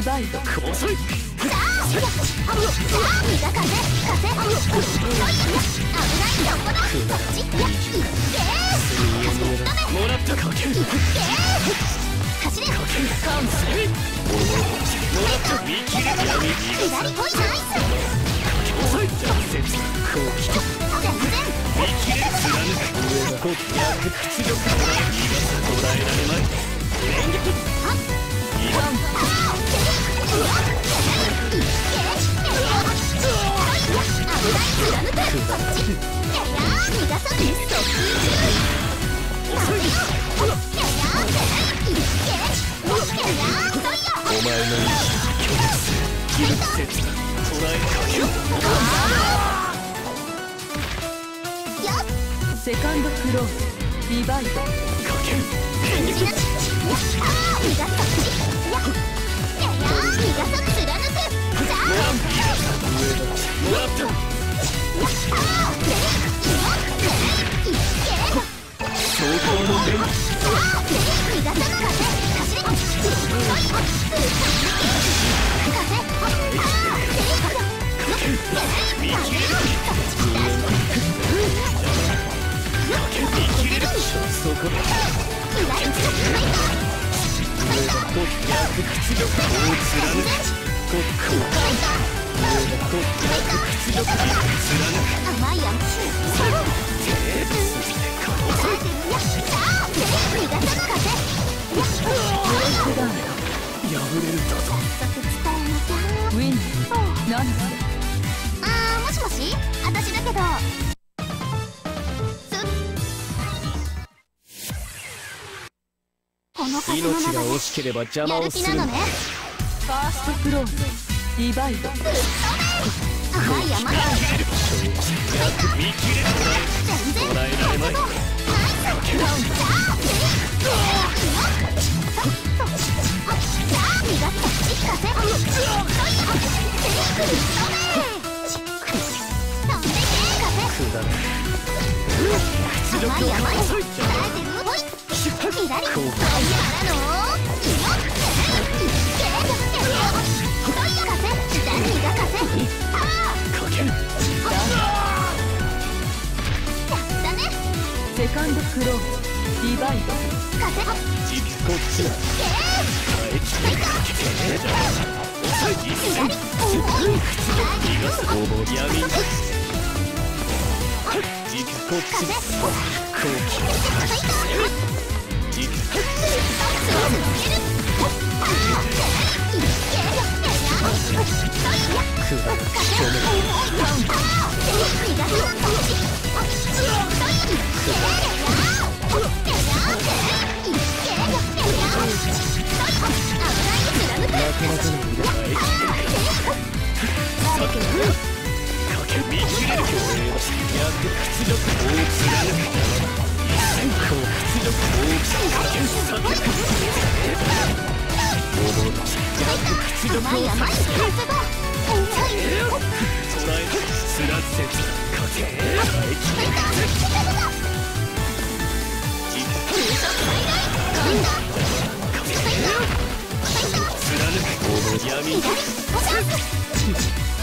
ディバイド遅いさあこそいやいっけもらったかけいっけ走れかけカンセルもらった見切れ闇左ポイナイス遅い挫折こう来た全然見切れ貫くこ逆屈辱こらえられまい。連撃お前セカンドクローズディバイドかける逆屈辱を貫く。こここ逆屈辱を貫く。甘いやつこの命が惜しければ邪魔やをするのね。ファーストクローズディバイド甘い甘い。逆見切れ全然捉えられまいかクローズディバイドこっちだ。耐えきてかけてい一戦逃がす攻防闇軸こっちだ後期軸か逆屈辱を甘い甘い風が捉えつらせつかけ耐えきれ貫く攻防闇に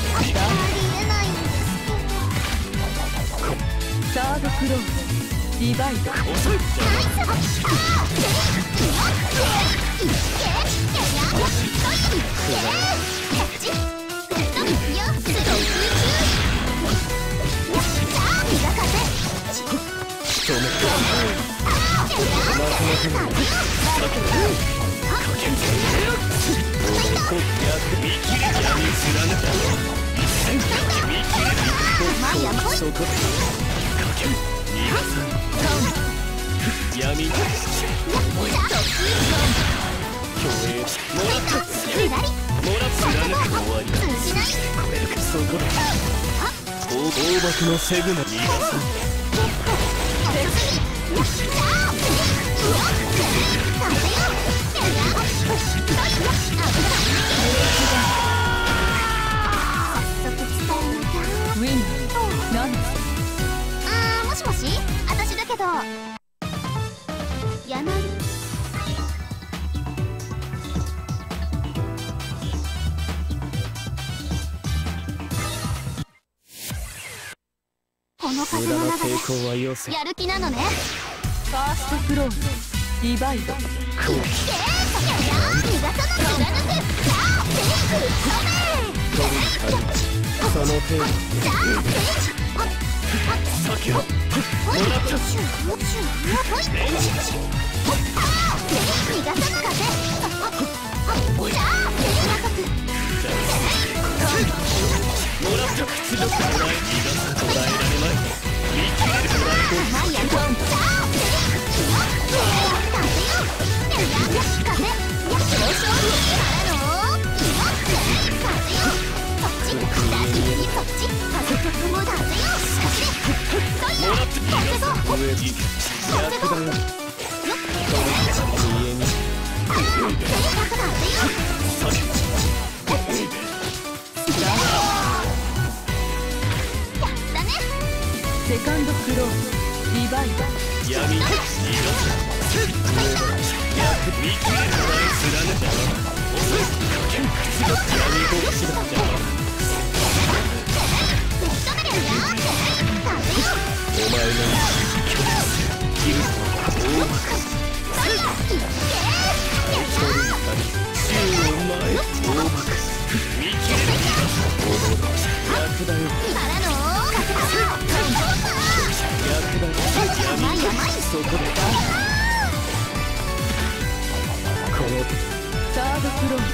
ありえないん。サードクローズディバイド遅い止めこ逆見切れ闇貫く一戦見切れそこでかける逃がさ闇に共栄もらったもらった貫く終わりこれるかそこで大大爆のセグナ逃がさウィンナンあもしもし？私だけど。柳風の中で抵抗はよせやる気なのね。ファーストクローズディバイド後期逃がさぬ貫く。さあテイク取るに足りその程度さあテイク避けろほいシュッシュッほいぞ上行け逆だよ家にあー風風よ避けやったねセカンドクローズディバイド闇に逃がせ逆見切れるもらえ貫く遅いかけ闇ぼっちだ仕そこでこのサードクローズ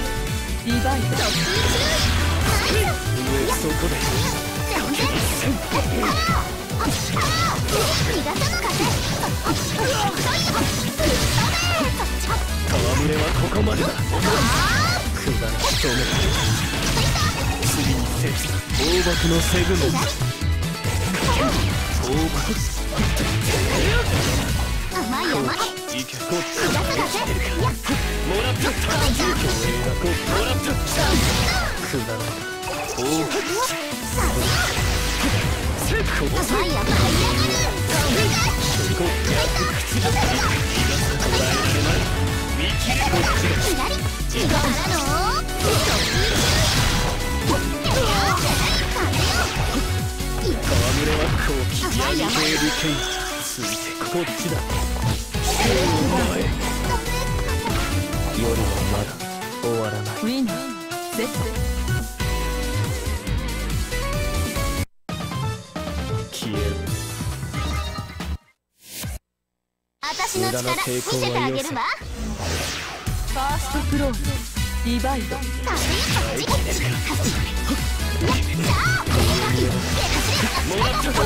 ディバイド突風中上そこで全然あらああ逃がさぬ風そいやぶっ飛べそっち戯れはここまでだくだらしとめ次にせ大幕のセブン大幕ー甘い甘いこっち逃がさ風やもらった。競泳がこもらったくだら大幕こぼせ甘い甘いやがるこ逆屈辱逃がさこらえられない見切れこっちだ左からのうき闇警備犬ついてこっちだお前夜はまだ終わらないウィンナーセット消える私の力見せてあげるわ。ファーストクローズディバイド。風よこっち もらったぞ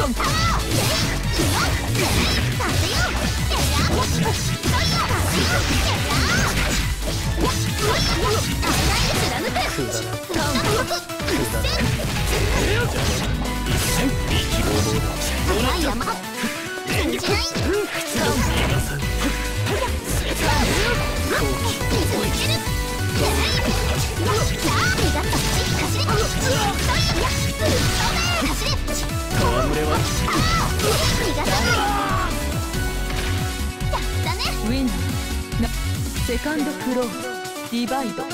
一戦生き物だカンドクローズディバイド。突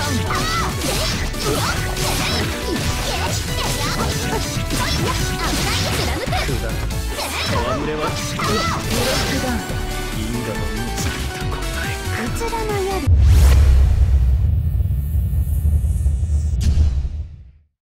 風